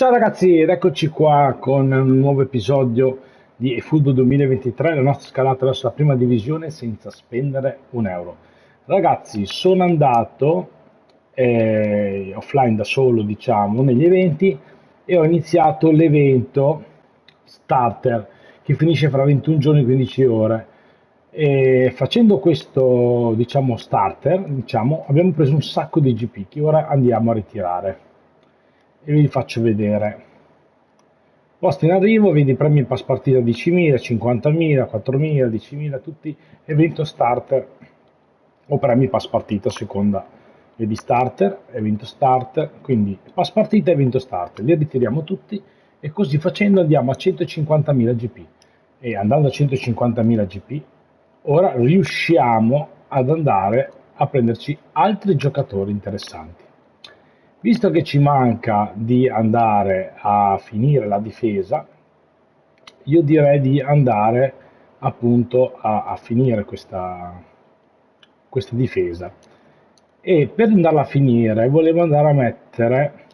Ciao ragazzi ed eccoci qua con un nuovo episodio di eFootball 2023, la nostra scalata verso la prima divisione senza spendere un euro. Ragazzi, sono andato eh, offline da solo, diciamo, negli eventi e ho iniziato l'evento starter che finisce fra 21 giorni e 15 ore. E facendo questo, diciamo, starter, diciamo, abbiamo preso un sacco di GP che ora andiamo a ritirare e vi faccio vedere. Posti in arrivo vedi premi pass partita 10.000 50.000 4.000 10.000 tutti evento starter. O premi pass partita seconda. Vedi starter evento starter quindi pass partita evento starter. Li ritiriamo tutti e così facendo andiamo a 150.000 gp e andando a 150.000 gp ora riusciamo ad andare a prenderci altri giocatori interessanti Visto che ci manca di andare a finire la difesa, io direi di andare appunto a, a finire questa, questa difesa. E per andarla a finire volevo andare a mettere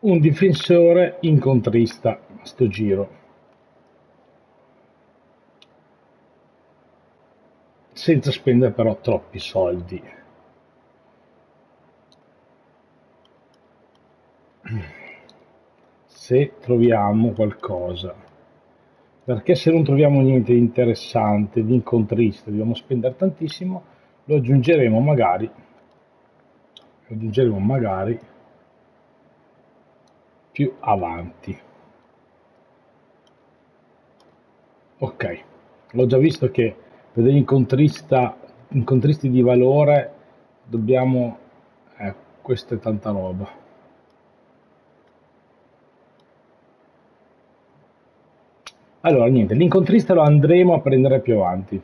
un difensore incontrista a sto giro. Senza spendere però troppi soldi. Se troviamo qualcosa. Perché se non troviamo niente di interessante di incontrista dobbiamo spendere tantissimo lo aggiungeremo magari lo aggiungeremo magari più avanti. Ok l'ho già visto che per degli incontristi di valore dobbiamo eh, questa è tanta roba Allora, niente, l'incontrista lo andremo a prendere più avanti.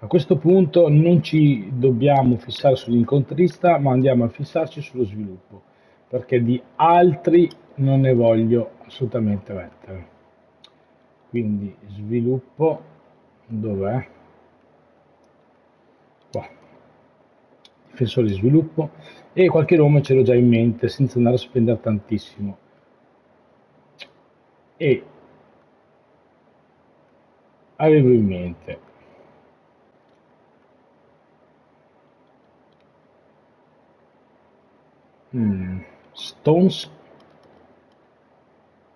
A questo punto non ci dobbiamo fissare sull'incontrista, ma andiamo a fissarci sullo sviluppo, perché di altri non ne voglio assolutamente mettere. Quindi sviluppo, dov'è? Qua. Difensore di sviluppo e qualche nome ce l'ho già in mente senza andare a spendere tantissimo. E avevo in mente. Mm, Stones.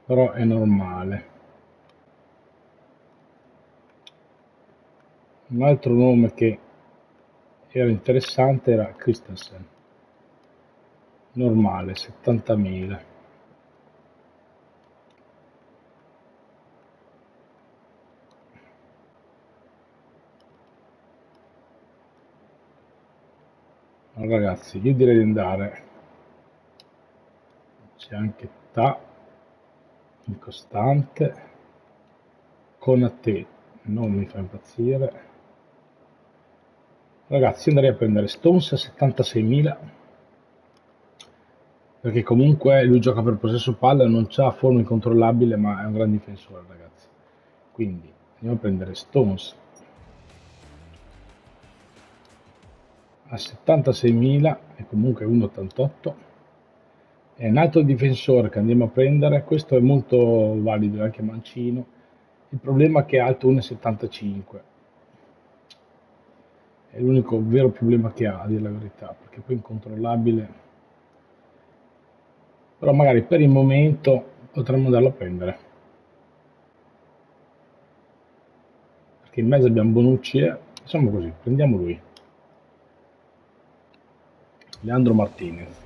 Però è normale. Un altro nome che era interessante era Christensen. Normale 70.000 allora ragazzi io direi di andare. C'è anche ta incostante con a te non mi fa impazzire. Ragazzi andrei a prendere Stones a 76.000 perché comunque lui gioca per possesso palla non ha forma incontrollabile ma è un gran difensore ragazzi. Quindi andiamo a prendere Stones a 76.000 e comunque 1,88 è un altro difensore che andiamo a prendere questo è molto valido anche mancino. Il problema è che è alto 1,75 è l'unico vero problema che ha a dire la verità perché poi è incontrollabile. Però magari per il momento potremmo andarlo a prendere. Perché in mezzo abbiamo Bonucci e facciamo così prendiamo lui Leandro Martinez.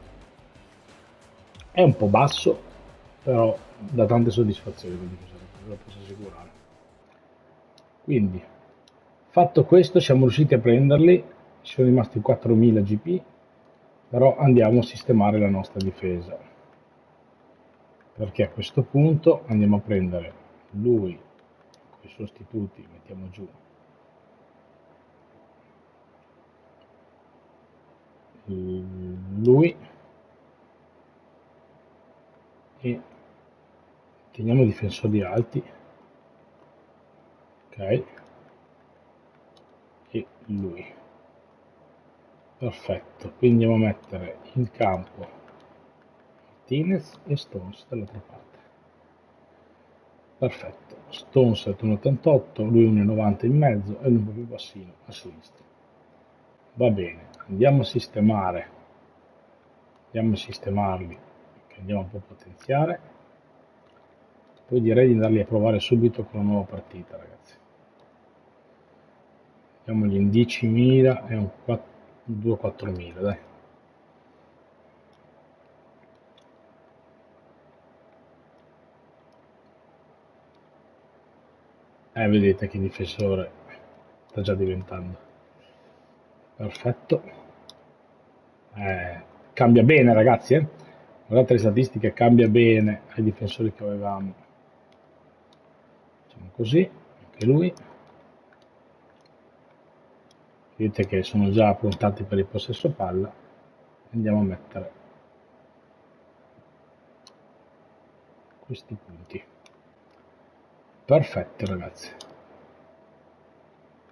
È un po' basso, però dà tante soddisfazioni, ve lo posso assicurare. Quindi, fatto questo, siamo riusciti a prenderli, ci sono rimasti 4000 GP, però andiamo a sistemare la nostra difesa. Perché a questo punto andiamo a prendere lui i sostituti, mettiamo giù lui. E teniamo difensori alti. Ok. E lui. Perfetto. Quindi andiamo a mettere in campo Martinez e Stones dall'altra parte. Perfetto, Stones è 1,88, lui 1,90 in mezzo e lui un po' più bassino a sinistra. Va bene, andiamo a sistemare, andiamo a sistemarli, andiamo un po' a potenziare. Poi direi di andarli a provare subito con una nuova partita, ragazzi. Diamogli in 10.000 e un 2-4.000, dai. Eh, vedete che difensore sta già diventando. Perfetto. Eh, cambia bene ragazzi, eh? Guardate le statistiche, cambia bene ai difensori che avevamo. Facciamo così, anche lui. Vedete che sono già approntati per il possesso palla. Andiamo a mettere questi punti perfetto ragazzi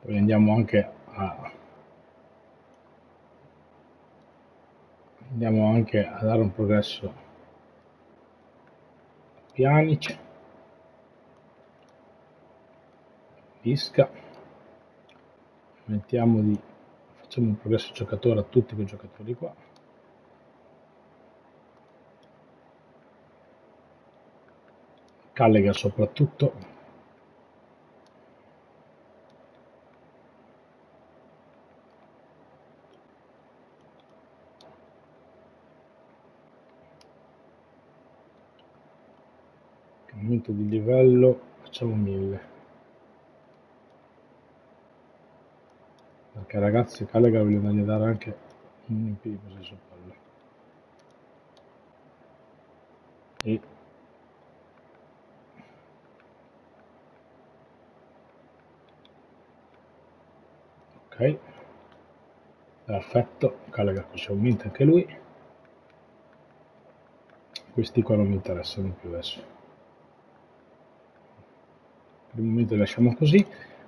poi andiamo anche a andiamo anche a dare un progresso a Pianic Visca. Mettiamo di facciamo un progresso giocatore a tutti quei giocatori qua. Callega soprattutto aumento di livello facciamo 1000 perché ragazzi Calega voglio dargli dare anche un più di possesso palla e ok. Perfetto. Calega ci aumenta anche lui. Questi qua non mi interessano più adesso per il momento lasciamo così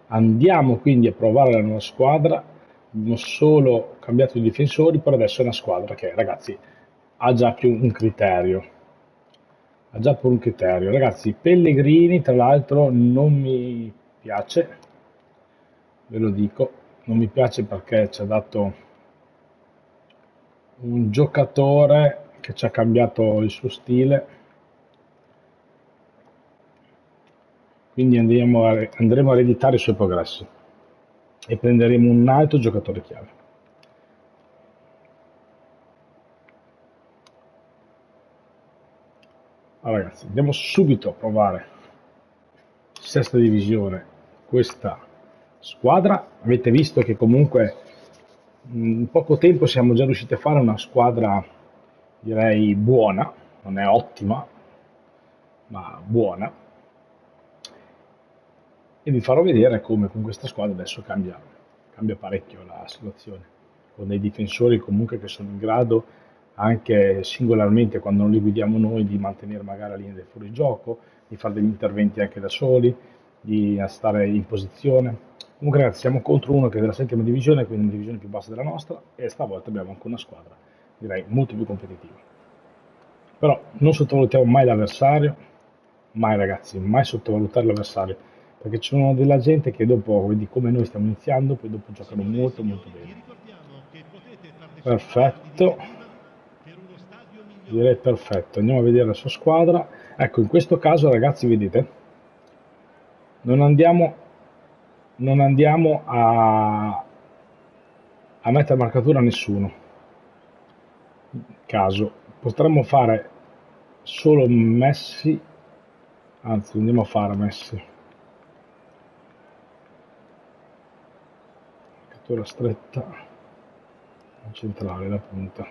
andiamo quindi a provare la nuova squadra. Abbiamo solo cambiato i difensori però adesso è una squadra che ragazzi ha già più un criterio. Ha già più un criterio. Ragazzi Pellegrini tra l'altro non mi piace. Ve lo dico. Non mi piace perché ci ha dato un giocatore che ci ha cambiato il suo stile quindi andremo a, andremo a ereditare i suoi progressi e prenderemo un altro giocatore chiave. Allora ragazzi, andiamo subito a provare sesta divisione questa squadra. Avete visto che comunque in poco tempo siamo già riusciti a fare una squadra direi buona, non è ottima, ma buona e vi farò vedere come con questa squadra adesso cambia, cambia parecchio la situazione, con dei difensori comunque che sono in grado anche singolarmente quando non li guidiamo noi di mantenere magari la linea del fuorigioco, di fare degli interventi anche da soli, di stare in posizione. Comunque ragazzi siamo contro uno che è della settima divisione, quindi una divisione più bassa della nostra e stavolta abbiamo anche una squadra direi molto più competitiva. Però non sottovalutiamo mai l'avversario, mai ragazzi, mai sottovalutare l'avversario perché ci sono della gente che dopo, vedi come noi stiamo iniziando, poi dopo giocano molto molto bene. Perfetto. Direi perfetto. Andiamo a vedere la sua squadra. Ecco, in questo caso ragazzi, vedete, non andiamo, non andiamo a, a mettere marcatura a nessuno. Caso. Potremmo fare solo Messi, anzi andiamo a fare Messi. Apertura stretta centrale la punta.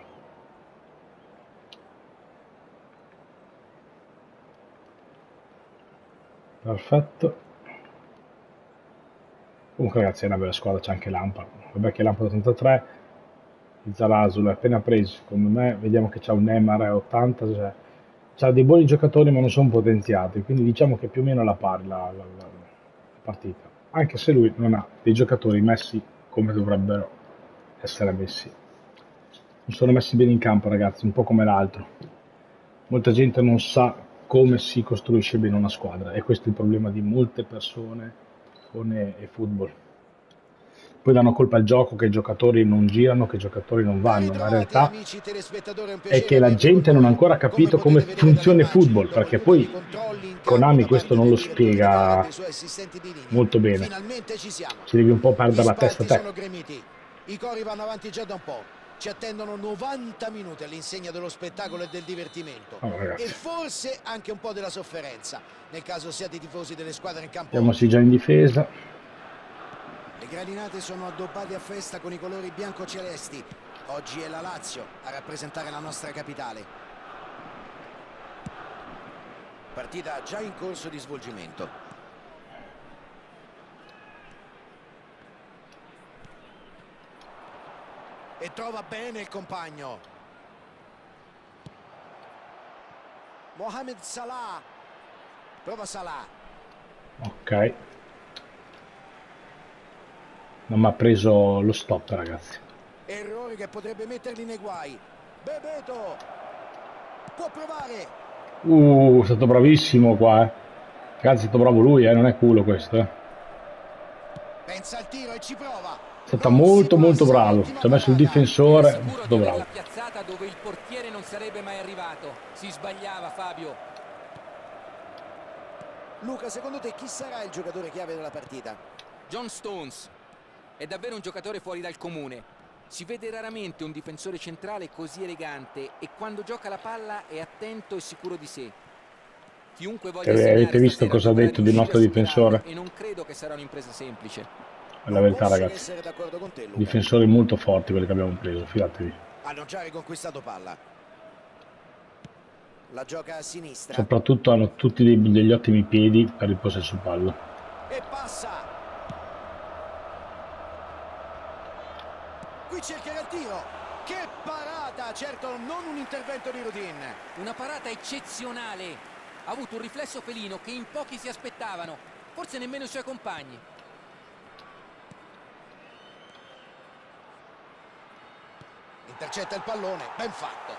Perfetto. Comunque ragazzi è una bella squadra c'è anche Lampard. Vabbè che Lampard 83 il Zarasu l'ha appena preso secondo me. Vediamo che c'è un Neymar 80 cioè, c'ha dei buoni giocatori ma non sono potenziati. Quindi diciamo che più o meno la pari la, la, la partita. Anche se lui non ha dei giocatori messi come dovrebbero essere messi. Non sono messi bene in campo ragazzi, un po' come l'altro. molta gente non sa come si costruisce bene una squadra e questo è il problema di molte persone con e football poi danno colpa al gioco che i giocatori non girano, che i giocatori non vanno, ma in realtà è che la gente non ha ancora capito come funziona il football, perché poi Konami questo non lo spiega molto bene. Ci devi un po' perdere la testa te. I cori vanno avanti già da un po'. Ci attendono 90 minuti all'insegna dello spettacolo e del divertimento. Oh, e forse anche un po' della sofferenza, nel caso siate i tifosi delle squadre in campo. Siamo già in difesa. Le gradinate sono addobbate a festa con i colori bianco-celesti. Oggi è la Lazio a rappresentare la nostra capitale. Partita già in corso di svolgimento. E trova bene il compagno. Mohamed Salah. Prova Salah. Ok non mi ha preso lo stop ragazzi. Errore che potrebbe metterli nei guai. Bebeto può provare. Uh è stato bravissimo qua eh. ragazzi è stato bravo lui eh. Non è culo questo eh. Pensa al tiro e ci prova. È stato molto molto bravo. ci ha messo il difensore è stato bravo. piazzata dove il portiere non sarebbe mai arrivato. Si sbagliava Fabio. Luca secondo te chi sarà il giocatore chiave della partita? John Stones è davvero un giocatore fuori dal comune. Si vede raramente un difensore centrale così elegante e quando gioca la palla è attento e sicuro di sé. Chiunque voglia eh, avete visto cosa ha detto del nostro difensore? E non credo che sarà un'impresa semplice. È la verità ragazzi. Difensori molto forti quelli che abbiamo preso, fidatevi. Hanno già riconquistato palla. La gioca a sinistra. Soprattutto hanno tutti dei, degli ottimi piedi per il possesso palla. E passa qui cercherà il tiro che parata! Certo non un intervento di Rudin una parata eccezionale. Ha avuto un riflesso felino che in pochi si aspettavano. Forse nemmeno i suoi compagni. Intercetta il pallone. Ben fatto.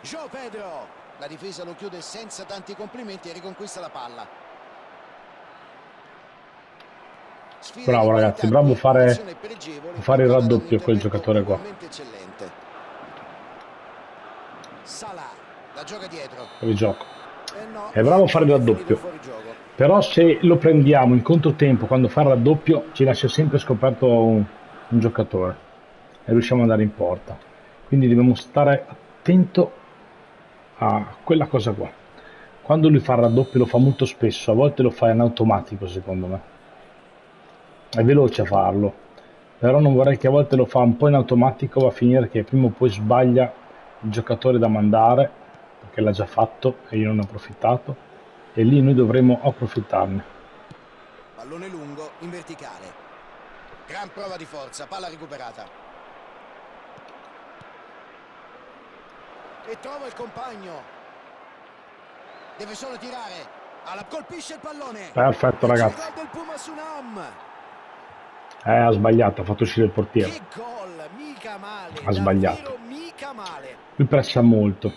Joe Pedro. La difesa lo chiude senza tanti complimenti e riconquista la palla Bravo ragazzi, bravo fare, fare il raddoppio quel giocatore qua. Fuori gioco. È bravo a fare il raddoppio. Però se lo prendiamo in controtempo quando fa il raddoppio ci lascia sempre scoperto un, un giocatore e riusciamo ad andare in porta. Quindi dobbiamo stare attento a quella cosa qua. Quando lui fa il raddoppio lo fa molto spesso, a volte lo fa in automatico secondo me è veloce a farlo però non vorrei che a volte lo fa un po' in automatico va a finire che prima o poi sbaglia il giocatore da mandare perché l'ha già fatto e io non ne ho approfittato e lì noi dovremmo approfittarne. Pallone lungo in verticale. Gran prova di forza palla recuperata. E trova il compagno. Deve solo tirare. Alla colpisce il pallone. Perfetto ragazzi eh, ha sbagliato, ha fatto uscire il portiere. ha sbagliato. Lui pressa molto.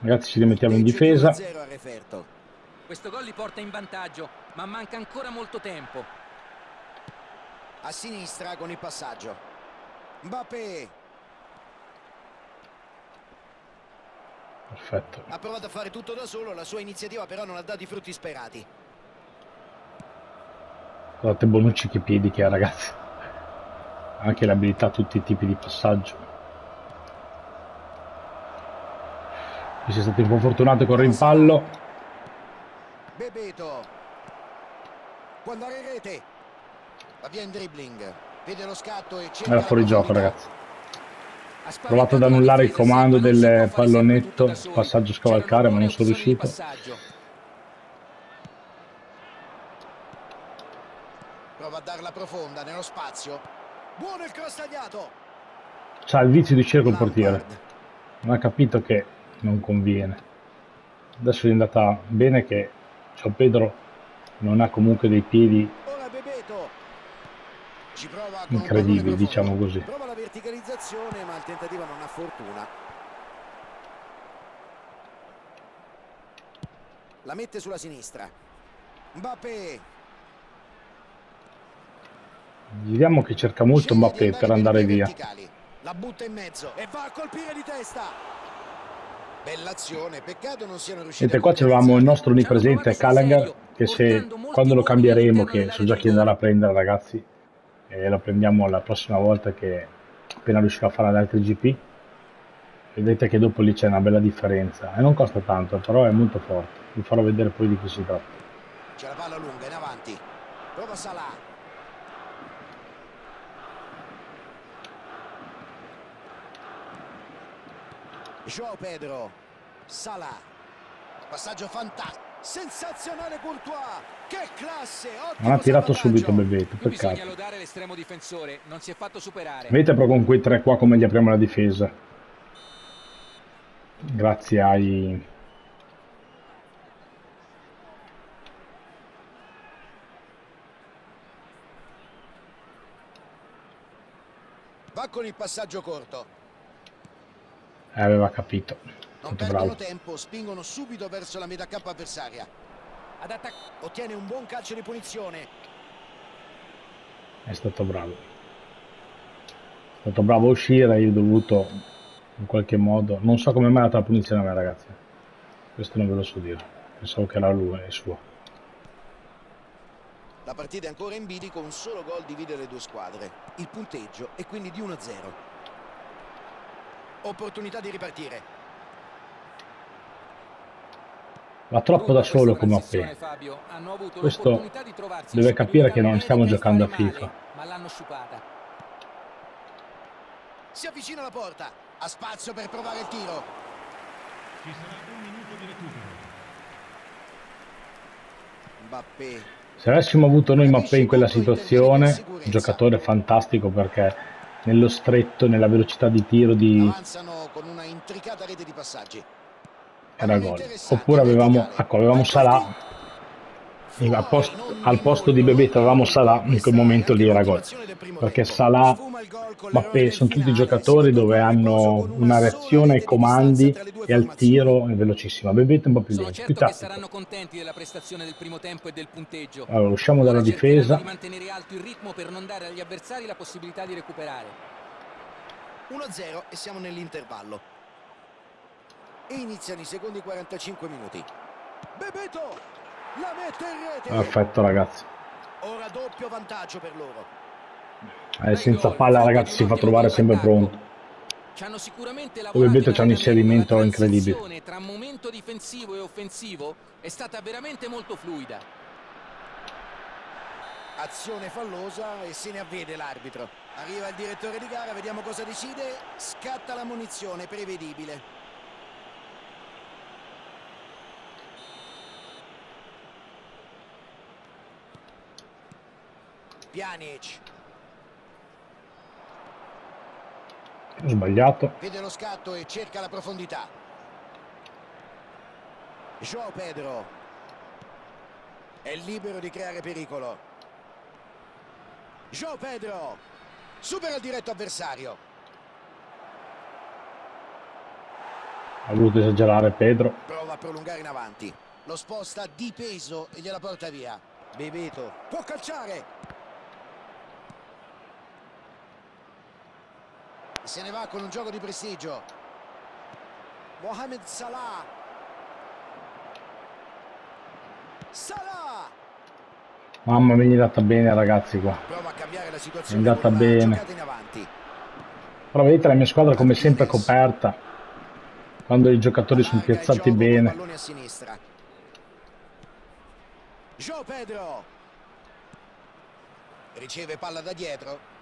Ragazzi, ci rimettiamo in difesa. Questo gol li porta in vantaggio, ma manca ancora molto tempo. A sinistra con il passaggio. Mbappé. Perfetto. Ha provato a fare tutto da solo, la sua iniziativa però non ha dato i frutti sperati. Guardate Bonucci che piedi che ha ragazzi. Anche l'abilità a tutti i tipi di passaggio. Qui sei stato un po' fortunato con il rimpallo. Bebeto. Può andare in rete. Va via in dribbling. Vede lo scatto e Era fuori gioco ragazzi. Ho provato ad annullare il comando del pallonetto, passaggio scavalcare, ma non sono riuscito. Prova a darla profonda nello spazio. Buono il cross tagliato. C'ha il vizio di uscire col portiere. Non ha capito che non conviene. Adesso è andata bene che Ciao Pedro non ha comunque dei piedi incredibili, diciamo così. Prova la verticalizzazione, ma il tentativo non ha fortuna. La mette sulla sinistra. Mbappé. Vediamo che cerca molto Mbappé per andare via. La butta in mezzo e va a colpire di testa. Bella azione, peccato non siano riusciti. Sente, qua c'avevamo il nostro onnipresente Callagher, che se quando lo cambieremo, che so già chi andrà a prendere ragazzi, e lo prendiamo la prossima volta che appena riuscirà a fare ad altri GP, vedete che dopo lì c'è una bella differenza e non costa tanto, però è molto forte. Vi farò vedere poi di chi si tratta. C'è la palla lunga in avanti. Prova Salah. Joao Pedro. Salah. Passaggio fantastico. Sensazionale Courtois. Che classe! Non ha tirato subito Bebeto, peccato. Non si è fatto superare. Vedete però con quei tre qua come gli apriamo la difesa. Grazie ai... Va con il passaggio corto. Eh, aveva capito. Non perdono tempo, spingono subito verso la metà campo avversaria. Ad ottiene un buon calcio di punizione. È stato bravo. È stato bravo a uscire, io ho dovuto in qualche modo... Non so come mai ha dato la punizione a me ragazzi. Questo non ve lo so dire. Pensavo che era lui e suo. La partita è ancora in bilico, un solo gol divide le due squadre. Il punteggio è quindi di 1-0 opportunità di ripartire. Va troppo da solo come AP. Questo deve capire che non stiamo giocando a FIFA. Ma l'hanno sciupata. Si avvicina alla porta. Ha spazio per provare il tiro. Ci sarà un minuto di recupero. Mbappé. Se avessimo avuto noi Mappé in quella situazione, un giocatore fantastico perché nello stretto, nella velocità di tiro di... Era gol. Oppure avevamo, ecco, avevamo Salah, al posto, al posto di Bebeto avevamo Salah, in quel momento lì era gol. Perché Salah, Mbappé sono tutti giocatori dove hanno una reazione ai comandi e al tiro è velocissima. Bebeto è un po' più lento, più tattico. saranno contenti della prestazione del primo tempo e del punteggio. Allora, usciamo dalla difesa. di mantenere alto il ritmo per non dare agli avversari la possibilità di recuperare. 1-0 e siamo nell'intervallo. E iniziano i secondi 45 minuti. Bebeto la mette in rete. Perfetto ragazzi. Ora doppio vantaggio per loro. Eh, senza palla ragazzi si fa trovare sempre pronto. Sicuramente Ovviamente c'è un inserimento incredibile. Tra momento difensivo e offensivo è stata veramente molto fluida. Azione fallosa e se ne avvede l'arbitro. Arriva il direttore di gara, vediamo cosa decide. Scatta la munizione, prevedibile. Pjanic Sbagliato. Vede lo scatto e cerca la profondità. Joao Pedro. È libero di creare pericolo. Joao Pedro. Supera il diretto avversario. Ha voluto esagerare Pedro. Prova a prolungare in avanti. Lo sposta di peso e gliela porta via. Bebeto può calciare. Se ne va con un gioco di prestigio. Mohamed Salah. Salah! Mamma mia è andata bene ragazzi qua. Prova a cambiare la situazione è andata bene. però vedete la mia squadra come sempre coperta. Quando i giocatori sono piazzati bene. Joe Pedro. Riceve palla da dietro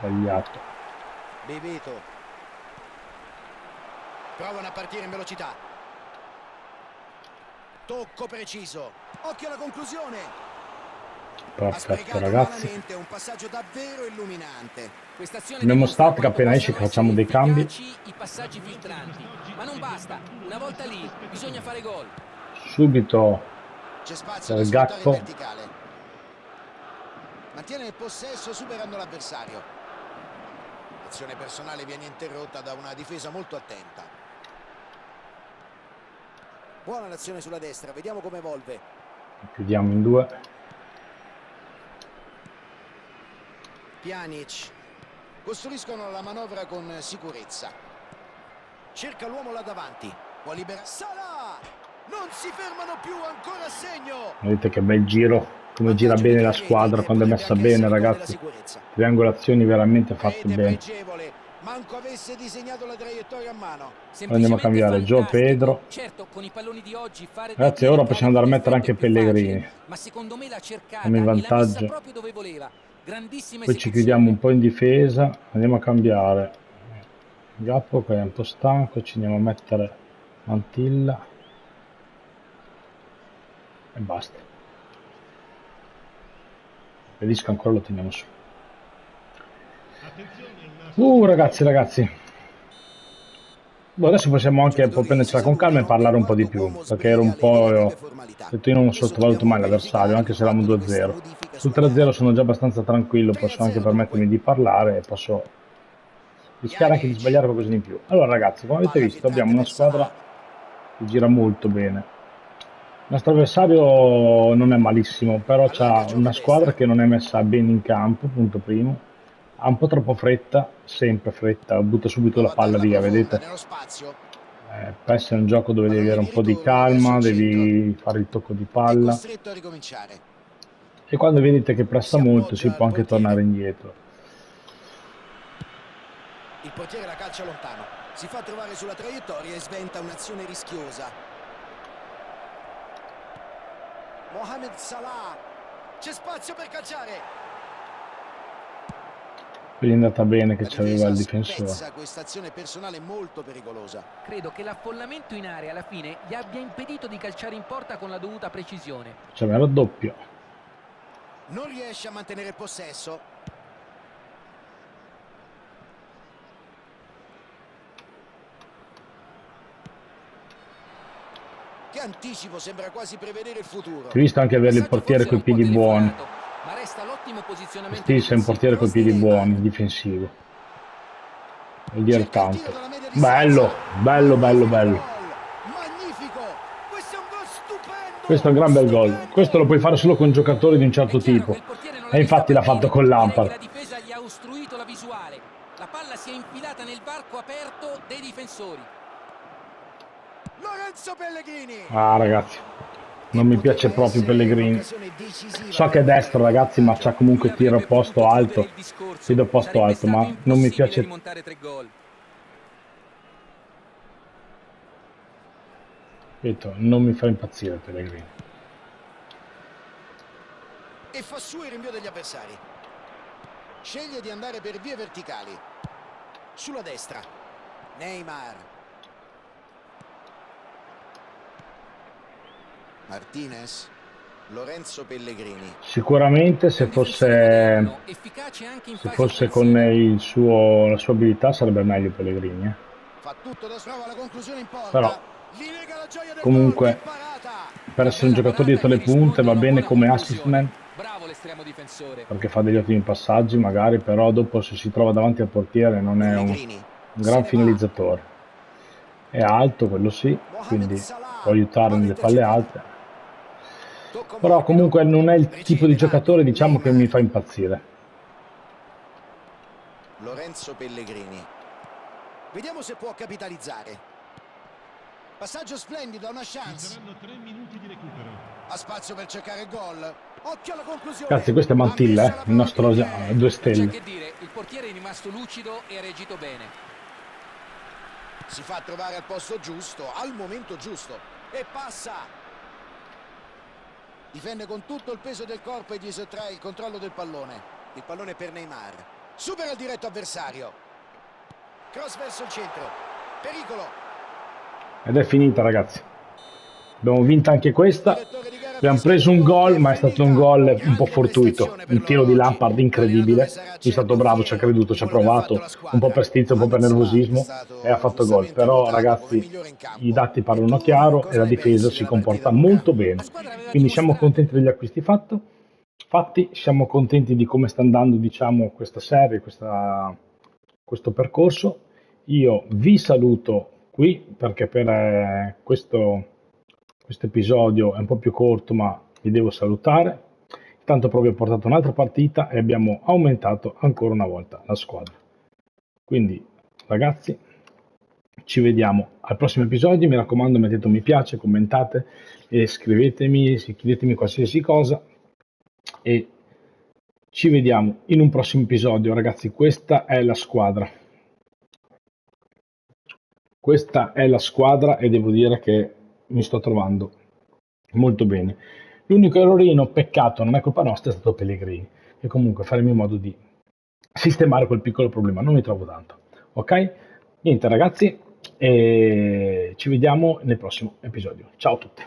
sbagliato. Bebeto provano a partire in velocità. Tocco preciso. Occhio alla conclusione. Perfetto ragazzi. un passaggio davvero illuminante. Abbiamo static appena esce che facciamo dei cambi. i passaggi filtranti. Ma non basta. Una volta lì bisogna fare gol. Subito C'è spazio Gakpo. verticale. Mantiene il possesso superando l'avversario. L'azione personale viene interrotta da una difesa molto attenta. Buona l'azione sulla destra, vediamo come evolve. chiudiamo in due Pjanic. Costruiscono la manovra con sicurezza. Cerca l'uomo là davanti. Può liberare. Salah! Non si fermano più, ancora a segno. vedete che bel giro come gira bene la squadra quando è messa bene ragazzi triangolazioni veramente fatte bene. Manco avesse disegnato la traiettoria a mano. Andiamo a cambiare, Gio. Pedro. Certo, con i palloni di oggi fare Ragazzi, ora possiamo andare a mettere anche Pellegrini. Ma secondo me l'ha cercata in vantaggio. proprio dove voleva. Grandissima poi ci chiudiamo un po' in difesa andiamo a cambiare Gappo che è un po' stanco ci andiamo a mettere Mantilla e basta Pedisco ancora lo teniamo su. Uh ragazzi ragazzi. Boh, adesso possiamo anche un po' prendercela con calma e parlare un po' di più perché ero un po' detto io non sottovaluto mai l'avversario anche se eravamo 2-0 sul 3-0 sono già abbastanza tranquillo posso anche permettermi di parlare e posso rischiare anche di sbagliare qualcosa in più. Allora ragazzi come avete visto abbiamo una squadra che gira molto bene il nostro avversario non è malissimo però ha una squadra che non è messa bene in campo punto primo ha un po' troppo fretta sempre fretta butta subito la palla via vedete eh, PES è un gioco dove devi avere un po' di calma, devi fare il tocco di palla e quando vedete che presta molto si può anche tornare indietro. Il portiere la calcia lontano. Si fa trovare sulla traiettoria e sventa un'azione rischiosa. Mohamed Salah. C'è spazio per calciare. Quindi è andata bene che c'aveva il difensore. questa azione personale molto pericolosa. Credo che l'affollamento in area alla fine gli abbia impedito di calciare in porta con la dovuta precisione. Facciamo il raddoppio. Non riesce a mantenere il possesso. Che anticipo, sembra quasi prevedere il futuro. Hai visto anche avere il portiere coi piedi buoni. Ma resta l'ottimo posizionamento Stis è un portiere coi piedi buoni, difensivo. Vuol dire tanto. Bello, bello, bello, bello. Questo è un gran bel gol. Questo lo puoi fare solo con giocatori di un certo tipo. E infatti l'ha fatto con Lampard. La difesa gli ha ostruito la visuale. La palla si è infilata nel varco aperto dei difensori. Lorenzo Pellegrini. Ah ragazzi, non mi piace proprio Pellegrini. So che è destro ragazzi, ma c'ha comunque tiro a posto alto. Tiro a posto alto, ma non mi piace. Ripeto, non mi fa impazzire Pellegrini. E fa su il rinvio degli avversari. Sceglie di andare per vie verticali. Sulla destra. Neymar. Martinez. Lorenzo Pellegrini. Sicuramente se fosse, se fosse con suo, la sua abilità sarebbe meglio Pellegrini. eh. Fa tutto da trova la conclusione in porta. Però, comunque. Per essere un giocatore dietro le punte va bene come assist man perché fa degli ottimi passaggi magari, però dopo se si trova davanti al portiere non è un, gran finalizzatore. È alto, quello sì, quindi può aiutare nelle palle alte. Però comunque non è il tipo di giocatore diciamo che mi fa impazzire. Lorenzo Pellegrini. Vediamo se può capitalizzare. Passaggio splendido, una chance. Saranno tre minuti di recupero. Ha spazio per cercare il gol. Occhio alla conclusione. Ragazzi, questo è Mantilla, eh, il nostro piedi. due stelle. che dire, il portiere è rimasto lucido e ha reagito bene. Si fa trovare al posto giusto, al momento giusto. E passa. Difende con tutto il peso del corpo e gli sottrae il controllo del pallone. Il pallone per Neymar. Supera il diretto avversario. Cross verso il centro. Pericolo. Ed è finita ragazzi. Abbiamo vinto anche questa. Abbiamo preso un gol, ma è stato un gol un po' fortuito. Un tiro di Lampard incredibile. È stato bravo, ci ha creduto, ci ha provato, un po' per stizio, un po' per nervosismo e ha fatto gol. Però ragazzi, i dati parlano chiaro e la difesa si comporta molto bene. Quindi siamo contenti degli acquisti fatti. Fatti, siamo contenti di come sta andando diciamo, questa serie, questa, questo percorso. Io vi saluto qui perché per eh, questo questo episodio è un po' più corto ma vi devo salutare. Intanto proprio ho portato un'altra partita e abbiamo aumentato ancora una volta la squadra. Quindi ragazzi ci vediamo al prossimo episodio, mi raccomando mettete un mi piace, commentate e scrivetemi, chiedetemi qualsiasi cosa e ci vediamo in un prossimo episodio ragazzi, questa è la squadra. Questa è la squadra e devo dire che mi sto trovando molto bene. L'unico errorino, peccato, non è colpa nostra, è stato Pellegrini, che comunque faremo in modo di sistemare quel piccolo problema, non mi trovo tanto. Ok? Niente ragazzi, ci vediamo nel prossimo episodio. Ciao a tutti.